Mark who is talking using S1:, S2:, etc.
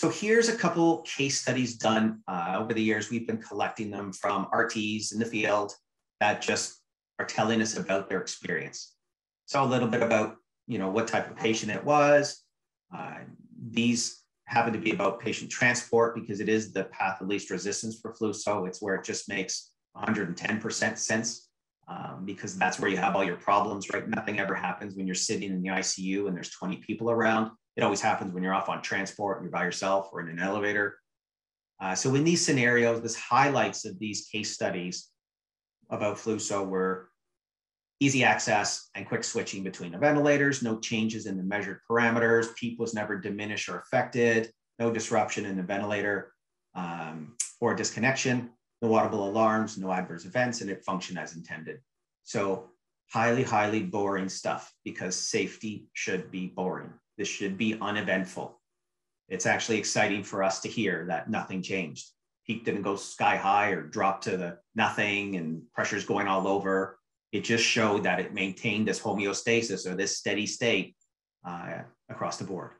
S1: So here's a couple case studies done uh, over the years. We've been collecting them from RTs in the field that just are telling us about their experience. So a little bit about, you know, what type of patient it was. Uh, these happen to be about patient transport because it is the path of least resistance for flu. So it's where it just makes 110% sense um, because that's where you have all your problems, right? Nothing ever happens when you're sitting in the ICU and there's 20 people around. It always happens when you're off on transport and you're by yourself or in an elevator. Uh, so in these scenarios, this highlights of these case studies about Flusso were easy access and quick switching between the ventilators, no changes in the measured parameters, PEEP was never diminished or affected, no disruption in the ventilator um, or disconnection, no audible alarms, no adverse events, and it functioned as intended. So highly, highly boring stuff because safety should be boring. This should be uneventful. It's actually exciting for us to hear that nothing changed. PEEP didn't go sky high or drop to the nothing and pressure's going all over. It just showed that it maintained this homeostasis or this steady state uh, across the board.